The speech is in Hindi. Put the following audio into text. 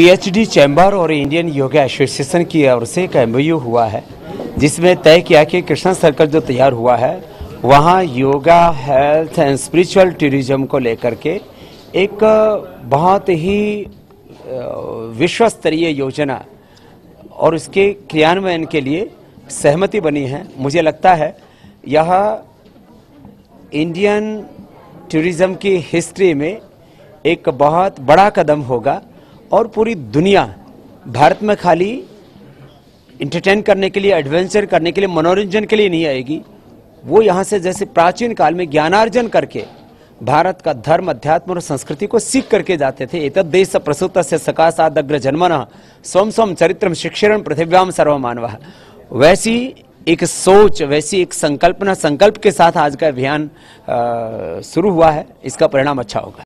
पीएचडी चैम्बर और इंडियन योगा एसोसिएशन की ओर से एक एमओयू हुआ है, जिसमें तय किया कि कृष्णा सर्कल जो तैयार हुआ है, वहाँ yoga health and spiritual tourism को लेकर के एक बहुत ही विश्व स्तरीय योजना और उसके क्रियान्वयन के लिए सहमति बनी है। मुझे लगता है यह इंडियन टूरिज़्म की हिस्ट्री में एक बहुत बड़ा कदम होगा। और पूरी दुनिया भारत में खाली इंटरटेन करने के लिए एडवेंचर करने के लिए, मनोरंजन के लिए नहीं आएगी। वो यहाँ से जैसे प्राचीन काल में ज्ञानार्जन करके भारत का धर्म, अध्यात्म और संस्कृति को सीख करके जाते थे। एतद देश प्रसूत से सकाशादग्र जन्मन स्वम स्वम चरित्रम शिक्षण पृथिव्याम सर्वमानव। वैसी एक सोच, वैसी एक संकल्पना, संकल्प के साथ आज का अभियान शुरू हुआ है। इसका परिणाम अच्छा होगा।